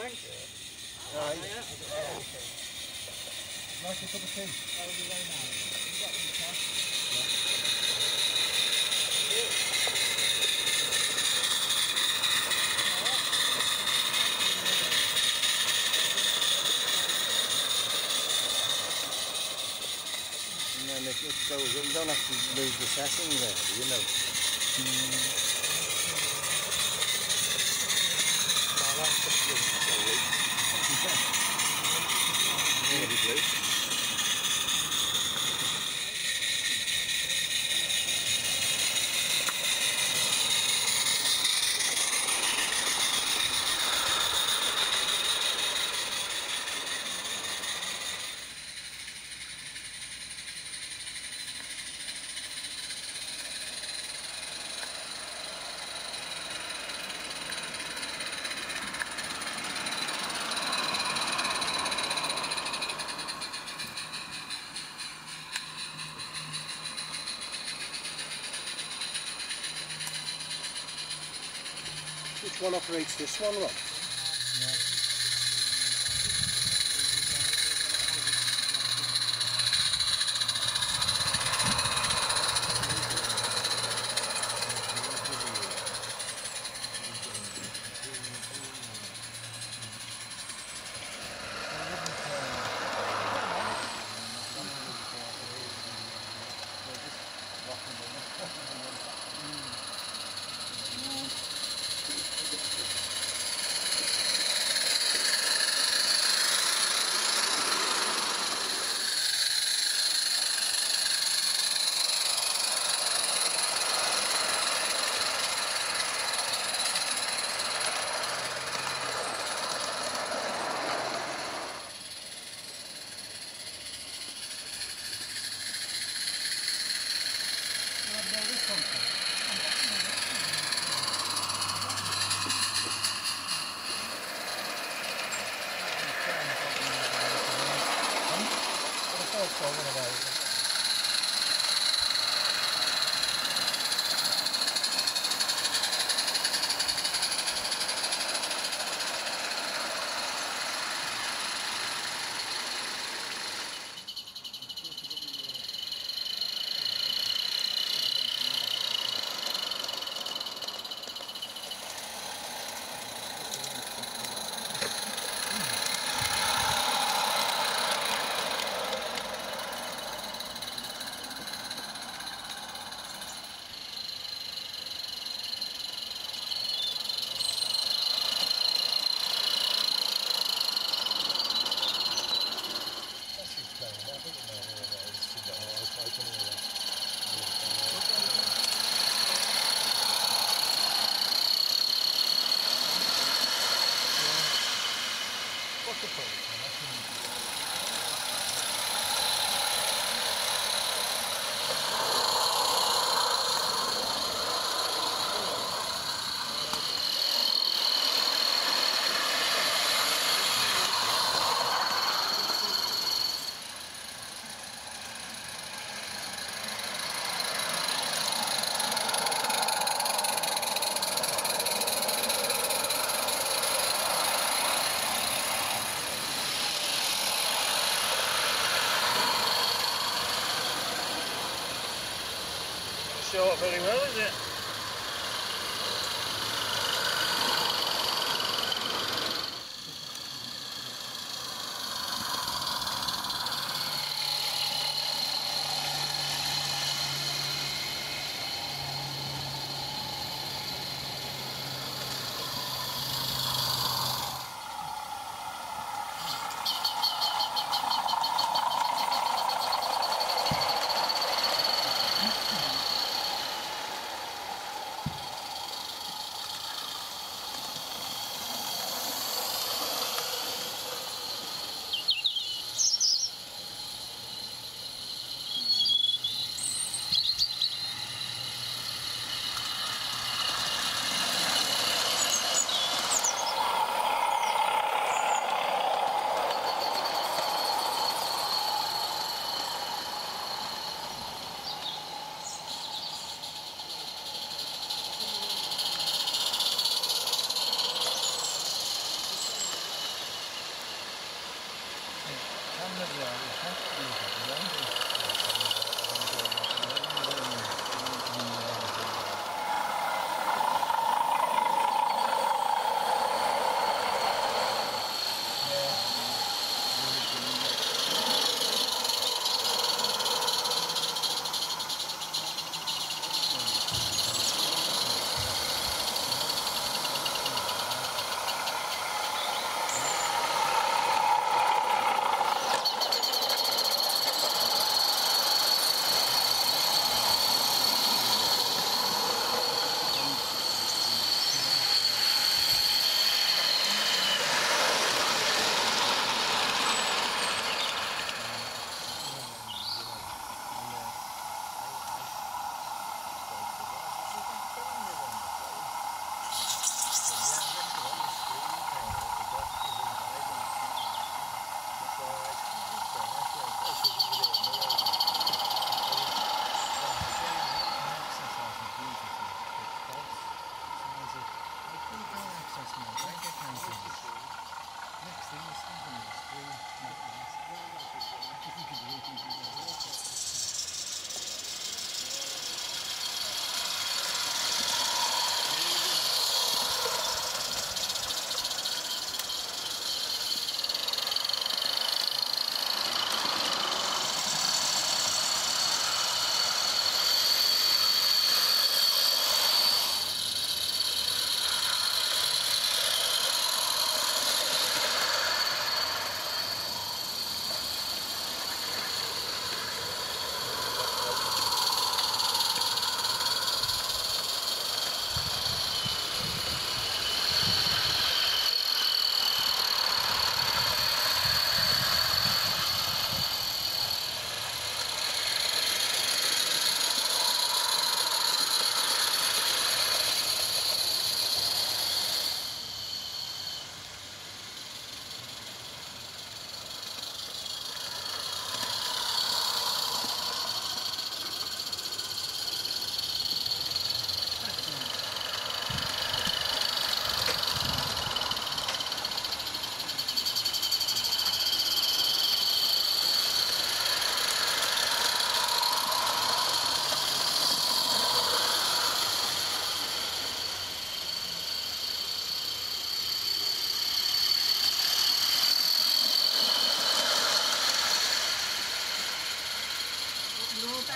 Yeah. Nice cup of. And then it, it goes, you don't have to lose the setting there, you know. Really blue. Which one operates this one, Rob? Show up very well, is it?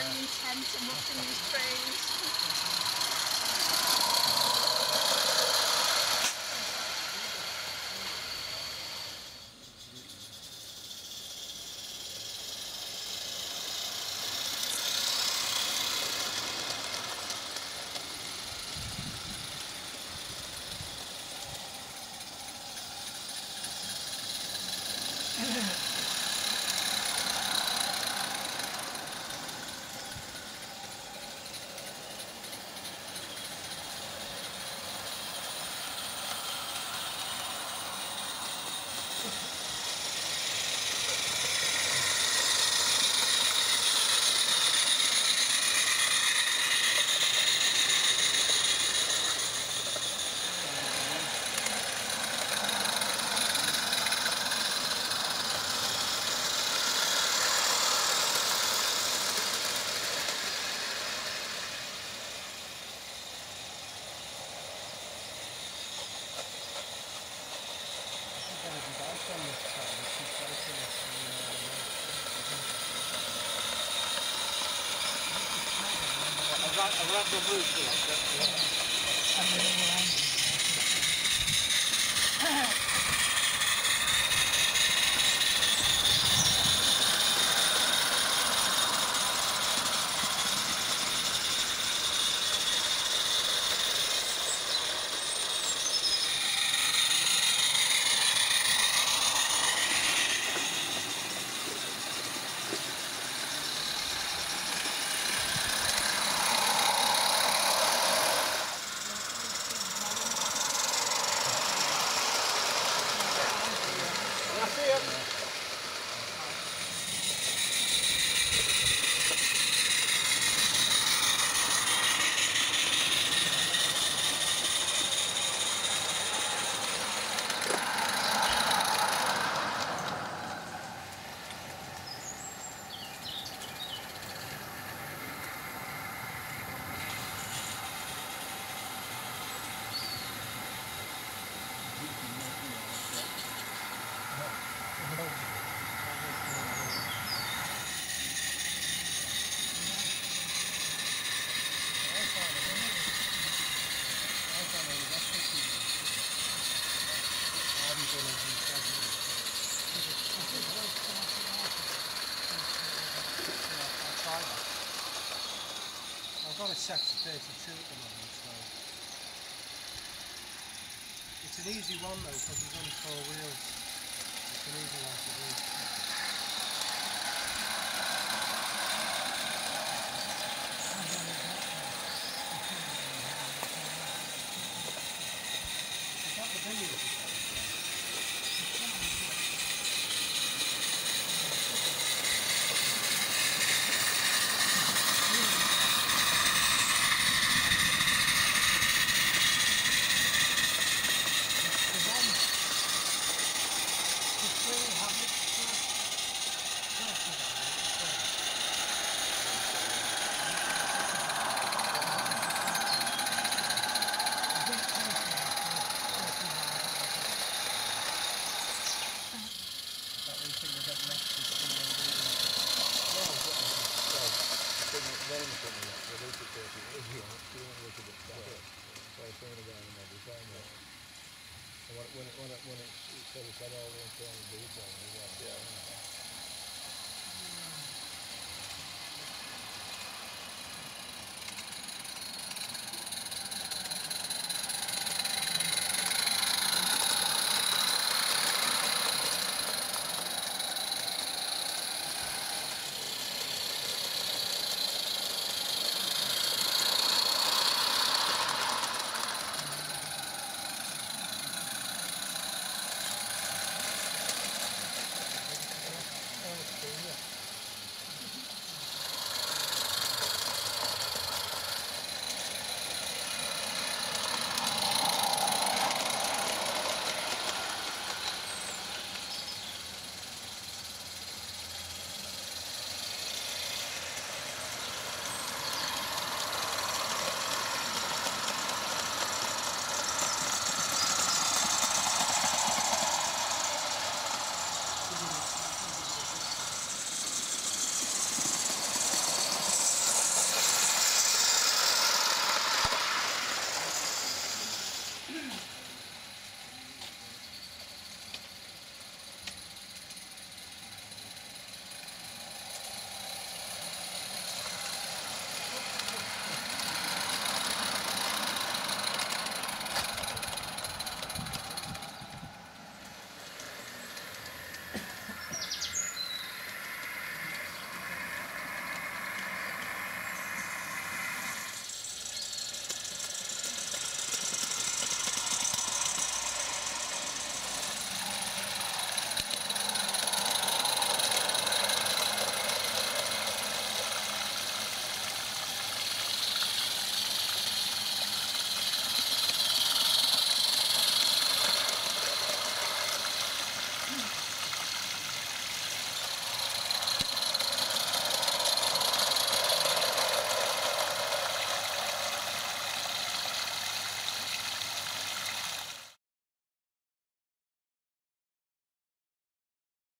Intense and watching these trains. I've I've got a sector 32 at the moment, so it's an easy one though because there's only four wheels. It's an easy one to do.